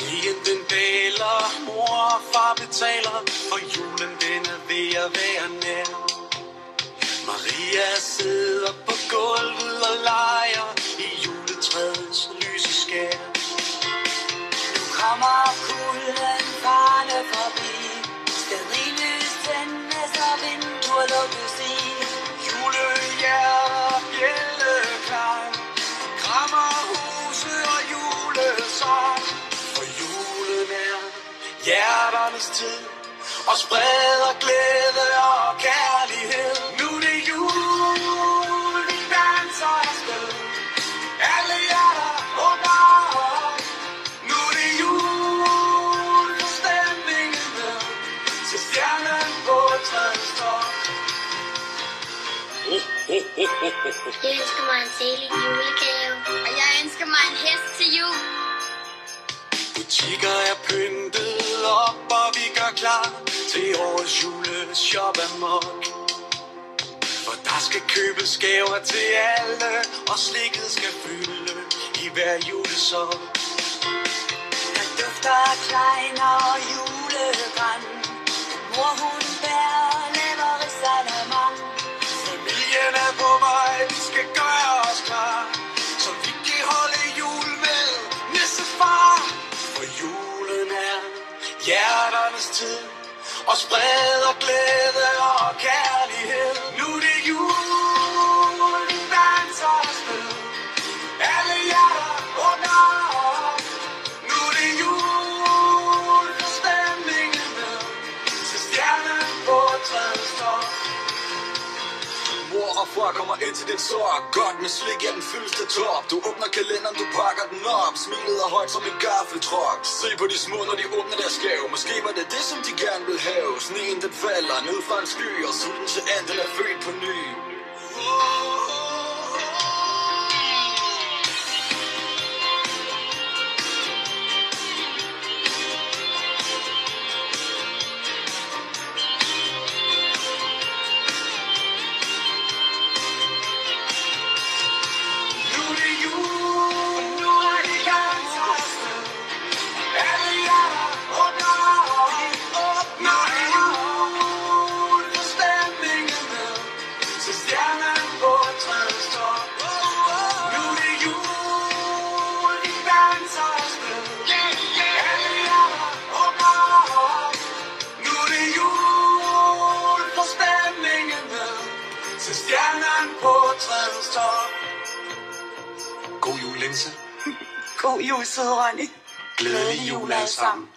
Klienten daler, mor og far betaler, for julen den er ved at være nær. Maria sidder på gulvet og leger i juletræets lyse skær. Nu kommer kulden farne forbi, stearinlys tændes og vinduer lukkes hjerternes tid, og spreder glæde og kærlighed. Nu er det jul, vi danser afsted. Alle hjerter åbner op. Nu er det jul, for stemningen med, til stjernen på træet står. Jeg ønsker mig en særlig julegave. Og jeg ønsker mig en hest til jul. Butikker er pyntet op, og vi gør klar til årets juleshop amok. For der skal købes gaver til alle, og slikket skal fylde i hver julesop. Der dufter af kleiner og julegræn. Mor hun og spreder glæde og kærlighed. Herfra kommer ind til din sår Godt med slik er den fyldeste top. Du åbner kalenderen, du pakker den op. Smilet er højt som en gaffeltruk Se på de små, når de åbner deres gave Måske var det det, som de gerne vil have. Sneen den falder ned fra en sky Og sulten til anden er født på ny. Stjernen på top. God jul, Linse. God jul, søde Ronny. Glædelig jul alle sammen.